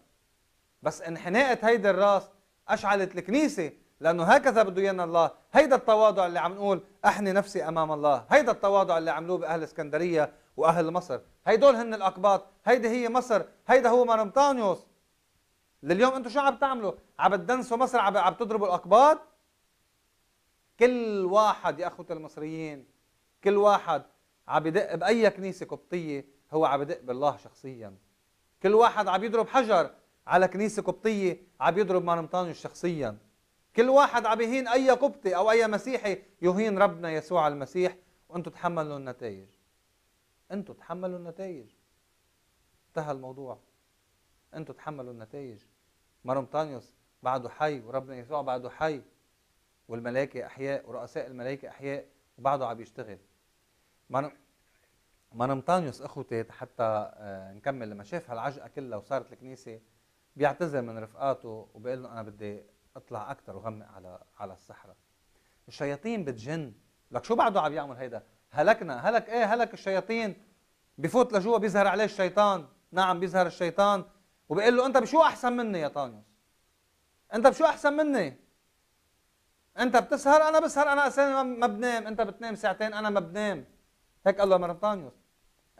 بس انحناءة هيدي الراس أشعلت الكنيسة لأنه هكذا بده إيانا الله. هيدا التواضع اللي عم نقول أحني نفسي أمام الله. هيدا التواضع اللي عملوه بأهل إسكندرية وأهل مصر. هيدول هن الأقباط. هيدي هي مصر. هيدا هو مرمطانيوس لليوم أنتم شو عم تعملوا؟ عم تدنسوا مصر؟ عم عم تضربوا الأقباط؟ كل واحد يا أخوتي المصريين كل واحد عم يدق بأي كنيسة قبطية هو عم يدق بالله شخصيا. كل واحد عم يضرب حجر على كنيسة قبطية عم يضرب مرمطانيوس شخصيا. كل واحد عم يهين أي قبطي أو أي مسيحي يهين ربنا يسوع المسيح وأنتم تحملوا النتائج. أنتم تحملوا النتائج. انتهى الموضوع. أنتم تحملوا النتائج. مرمطانيوس بعده حي وربنا يسوع بعده حي. والملائكة أحياء ورؤساء الملائكة أحياء وبعده عم يشتغل. مرمطانيوس أخوتي حتى آه، نكمل. لما شاف هالعجقة كلها وصارت الكنيسة بيعتذر من رفقاته وبيقول له أنا بدي أطلع أكثر وغمق على على الصحراء. الشياطين بتجن. لك شو بعده عم يعمل هيدا؟ هلكنا هلك إيه؟ هلك الشياطين. بفوت لجوا بيظهر عليه الشيطان. نعم بيظهر الشيطان. وبيقول له أنت بشو أحسن مني يا طانيوس أنت بشو أحسن مني؟ أنت بتسهر أنا بسهر. أنا أساسا ما بنام. أنت بتنام ساعتين أنا ما بنام. هيك قال له مرطانيوس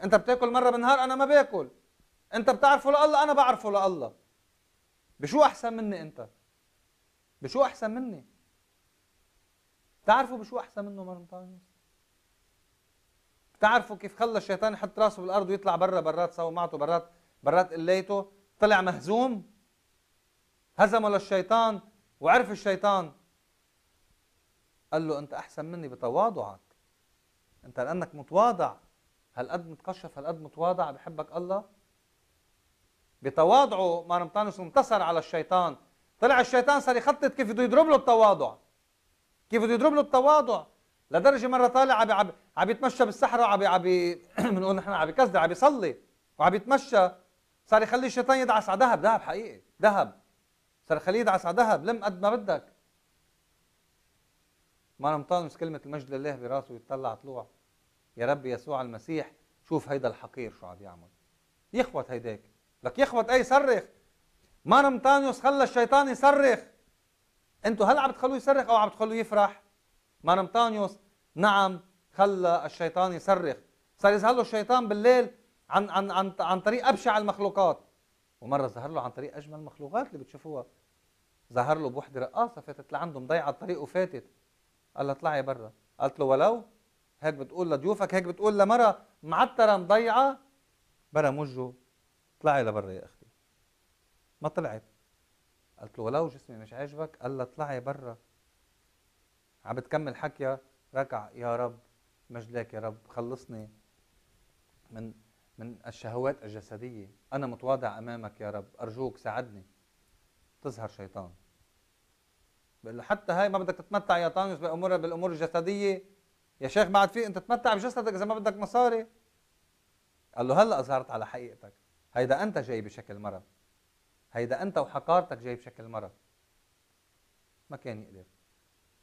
أنت بتأكل مرة بالنهار أنا ما بأكل. أنت بتعرفه لله أنا بعرفه لله. بشو أحسن مني أنت؟ بشو أحسن مني؟ بتعرفوا بشو أحسن منه مرمطانيوس بتعرفوا كيف خلى الشيطان يحط راسه بالأرض ويطلع برا برات سوا معته برات برات قليته. طلع مهزوم هزمه للشيطان وعرف الشيطان. قال له أنت أحسن مني بتواضعك. أنت لأنك متواضع. هالقد متقشف هالقد متواضع؟ بحبك الله. بتواضعه مارمطانوس انتصر على الشيطان. طلع الشيطان صار يخطط كيف بده يضرب له التواضع. كيف بده يضرب له التواضع. لدرجة مرة طالع عم عم يتمشى بالصحراء عم عم بنقول نحن عم يكذب عم يصلي وعم يتمشى. صار يخلي الشيطان يدعس على ذهب ذهب حقيقي ذهب. صار يخليه يدعس على ذهب لم قد ما بدك. ما مطانس كلمة المجد لله براسه ويطلع طلوع. يا رب يسوع المسيح شوف هيدا الحقير شو عم يعمل. يخوت هيداك. لك يخوت أي صرخ. مارمطانيوس خلى الشيطان يصرخ. أنتوا هل عم تخلوه يصرخ أو عم تخلوه يفرح؟ مارمطانيوس نعم خلى الشيطان يصرخ. صار يظهر له الشيطان بالليل عن عن عن عن طريق أبشع المخلوقات. ومرة ظهر له عن طريق أجمل المخلوقات اللي بتشوفوها. ظهر له بوحدة رقاصة فاتت لعنده مضيعة الطريق وفاتت. قال لها اطلعي برا. قالت له ولو؟ هيك بتقول لضيوفك هيك بتقول لمرة معترة مضيعة. برا موجه اطلعي لبرا يا أختي ما طلعت. قلت له ولو؟ جسمي مش عاجبك؟ قال لها اطلعي برا. عم بتكمل حكيها ركع يا رب مجد يا رب خلصني من من الشهوات الجسدية. أنا متواضع أمامك يا رب أرجوك ساعدني. تظهر شيطان. بقول له حتى هاي ما بدك تتمتع يا طانيوس بأمور بالأمور الجسدية. يا شيخ بعد في أنت تتمتع بجسدك إذا ما بدك مصاري. قال له هلأ أظهرت على حقيقتك. هيدا أنت جاي بشكل مرض. هيدا أنت وحقارتك جاي بشكل مرض. ما كان يقدر.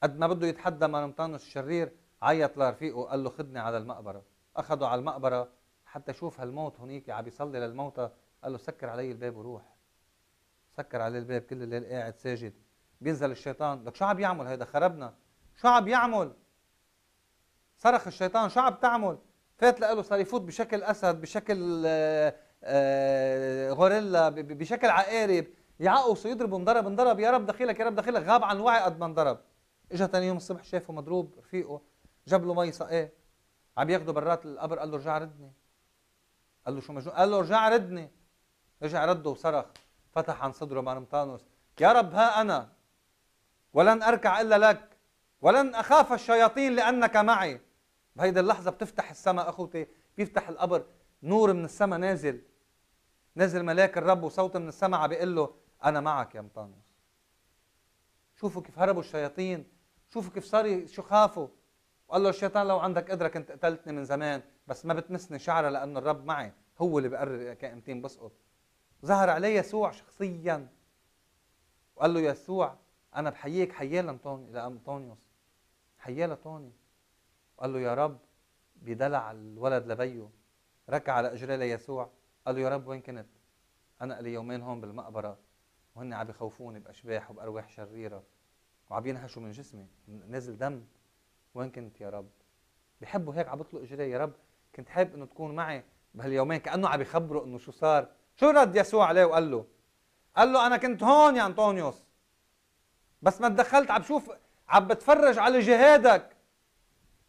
قد ما بده يتحدى مانمطانوس الشرير عيط لرفيقه قال له خدني على المقبرة. اخذوا على المقبرة حتى يشوف هالموت هنيك عم يصلي للموتى. قال له سكر علي الباب وروح. سكر عليه الباب كل الليل قاعد ساجد. بينزل الشيطان. لك شو عم يعمل هيدا؟ خربنا. شو عم يعمل؟ صرخ الشيطان. شو عم تعمل؟ فات له صار يفوت بشكل أسد بشكل آه، آه، غوريلا بشكل عقارب. يعقص ويضربه انضرب انضرب. يا رب دخيلك يا رب دخيلك. غاب عن الوعي قد ما انضرب. اجى ثاني يوم الصبح شافه مضروب رفيقه جاب له مي سقاه عم ياخده برات القبر قال له ارجع ردني. قال له شو مجنون؟ قال له ارجع ردني. رجع رده وصرخ فتح عن صدره مارمطانوس يا رب ها أنا ولن أركع إلا لك ولن أخاف الشياطين لأنك معي. بهيدي اللحظة بتفتح السماء أخوتي بيفتح القبر نور من السماء نازل. نزل ملاك الرب وصوت من السماء عم بيقول له أنا معك يا مطانوس. شوفوا كيف هربوا الشياطين. شوفوا كيف صار شو خافوا. وقال له الشيطان لو عندك قدره كنت قتلتني من زمان بس ما بتمسني شعرة لأنه الرب معي. هو اللي بقرر كائمتين بسقط. ظهر عليه يسوع شخصيا. وقال له يسوع أنا بحييك حياه لانطوني لأنطونيوس. حياه لطوني وقال له يا رب بدلع الولد لبيه. ركع على اجريه ليسوع. قال له يا رب وين كنت؟ أنا لي يومين هون بالمقبرة وهن عم بخوفوني بأشباح وبأرواح شريرة. وعم ينهشوا من جسمي. نازل دم. وين كنت يا رب؟ بحبوا هيك عم بطلق اجريه يا رب. كنت حابب إنه تكون معي بهاليومين كأنه عم يخبروا إنه شو صار. شو رد يسوع عليه وقال له؟ قال له أنا كنت هون يا أنطونيوس. بس ما تدخلت عم بشوف عم بتفرج على جهادك.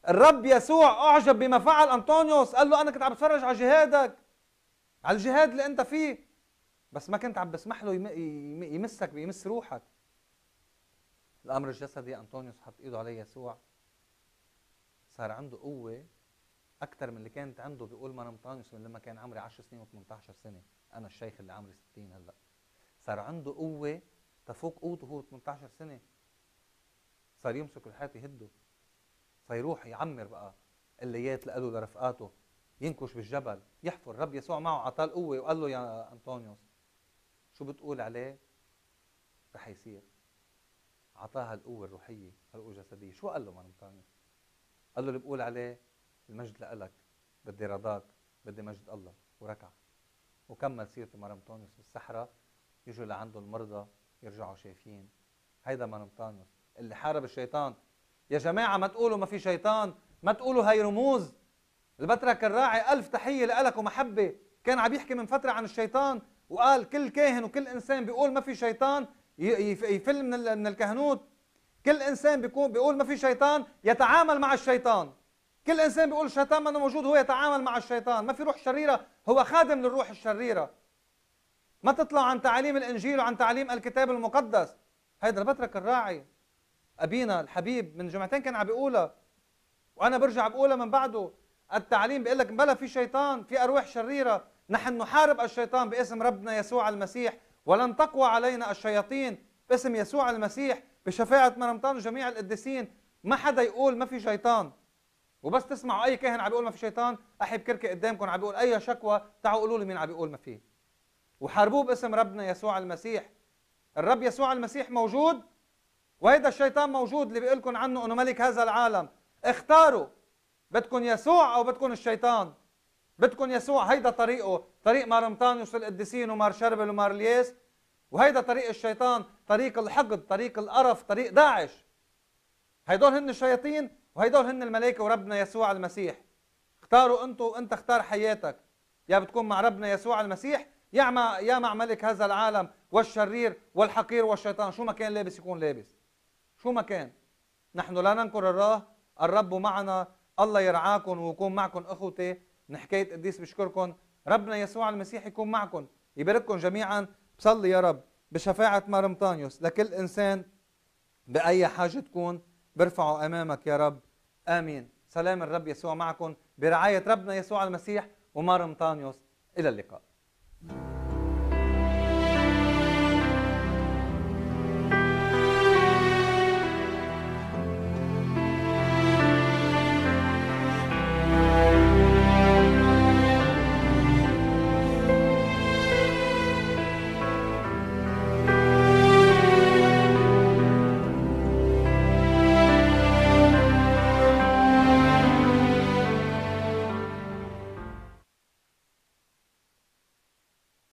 الرب يسوع أعجب بما فعل أنطونيوس. قال له أنا كنت عم بتفرج على جهادك. على الجهاد اللي أنت فيه. بس ما كنت عم بسمح له يمسك بيمس روحك. الأمر الجسدي أنطونيوس حط إيده على يسوع. صار عنده قوة أكثر من اللي كانت عنده بيقول مانمطانيوس من لما كان عمري 10 سنين و18 سنة. أنا الشيخ اللي عمري 60 هلأ. صار عنده قوة تفوق قوته هو 18 سنة. صار يمسك الحيط يهده. صار يروح يعمر بقى الليات له لرفقاته. ينكش بالجبل. يحفر. رب يسوع معه عطاه القوة وقال له يا أنطونيوس شو بتقول عليه؟ رح يصير. عطاها القوة الروحية القوة الجسدية. شو قال له انطونيوس قال له اللي بقول عليه المجد لك بدي رضاك بدي مجد الله. وركع. وكمل سيرته مارمطونيوس بالصحراء يجوا لعنده المرضى يرجعوا شايفين. هيدا مارمطونيوس اللي حارب الشيطان. يا جماعة ما تقولوا ما في شيطان ما تقولوا هي رموز. البترك الراعي ألف تحية لك ومحبة. كان عم يحكي من فترة عن الشيطان وقال كل كاهن وكل إنسان بيقول ما في شيطان. يفل من الكهنوت. كل إنسان بيكون بيقول ما في شيطان يتعامل مع الشيطان. كل إنسان بيقول الشيطان ما موجود هو يتعامل مع الشيطان. ما في روح شريرة هو خادم للروح الشريرة. ما تطلع عن تعاليم الإنجيل وعن تعاليم الكتاب المقدس. هيدا بترك الراعي. أبينا الحبيب من جمعتين كان عم بيقولها. وأنا برجع بقولها من بعده. التعليم بيقول لك بلا في شيطان في أرواح شريرة. نحن نحارب الشيطان باسم ربنا يسوع المسيح. ولن تقوى علينا الشياطين. باسم يسوع المسيح بشفاعة مرمطان جميع القديسين. ما حدا يقول ما في شيطان. وبس تسمعوا أي كاهن عم بيقول ما في شيطان احي بكركي قدامكم عم بيقول أي شكوى تعالوا قولوا لي مين عم بيقول ما فيه. وحاربوه باسم ربنا يسوع المسيح. الرب يسوع المسيح موجود؟ وهيدا الشيطان موجود اللي بيقول لكم عنه إنه ملك هذا العالم اختاروا بدكم يسوع أو بدكم الشيطان. بدكم يسوع هيدا طريقه. طريق مارمطانيوس القديسين ومار شربل ومار الياس وهيدا طريق الشيطان طريق الحقد طريق القرف طريق داعش. هيدول هن الشياطين وهيدول هن الملائكة وربنا يسوع المسيح. اختاروا أنتوا انت اختار حياتك. يا بتكون مع ربنا يسوع المسيح يا مع يا مع ملك هذا العالم والشرير والحقير والشيطان. شو ما كان لابس يكون لابس. شو ما كان. نحن لا ننكر الراه. الرب معنا. الله يرعاكم ويكون معكم أخوتي. من حكاية قديس بشكركم. ربنا يسوع المسيح يكون معكم. يبارككم جميعا. بصلي يا رب بشفاعة مارمطانيوس لكل إنسان بأي حاجة تكون. برفعه أمامك يا رب. آمين. سلام الرب يسوع معكم. برعاية ربنا يسوع المسيح ومار انطانيوس إلى اللقاء.